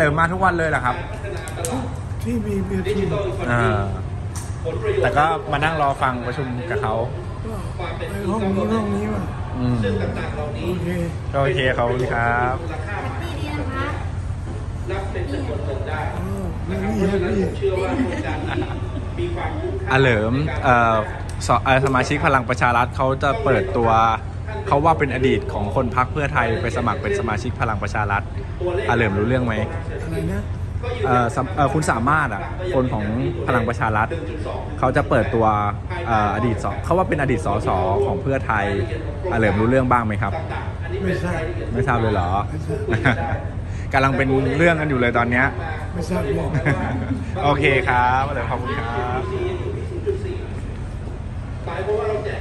เติมมาทุกวันเลยเหรอครับ ที่มีเวทีก็อ่า แต่ก็มานั่งรอฟังประชุมกับเขาไปห้องนี้ห้องนี้ว่ะอืมโอเค ก็โอเคขอบคุณครับที่ดีนะคะอ๋อแล้วนี่แฮปปี้อาเหลิมเอ่อสเอ่อสมาชิกพลังประชารัฐเขาจะเปิดตัว เขาว่าเป็นอดีตของคนพักเพื่อไทยไปสมัครเป็นสมาชิกพลังประชารัฐอาเหลิมรู้เรื่องไหมอะไรนะเอ่อสำเอ่อคุณสามารถอะคนของพลังประชารัฐเขาจะเปิดตัวเอ่ออดีตสเขาว่าเป็นอดีตสสของเพื่อไทยอาเหลิมรู้เรื่องบ้างไหมครับ ไม่ทราบไม่ทราบเลยเหรอ กำลังเป็นเรื่องกันอยู่เลยตอนเนี้ย ไม่ทราบเลยโอเคครับอาเหลิมขอบคุณครับตายเพราะว่าเราแจก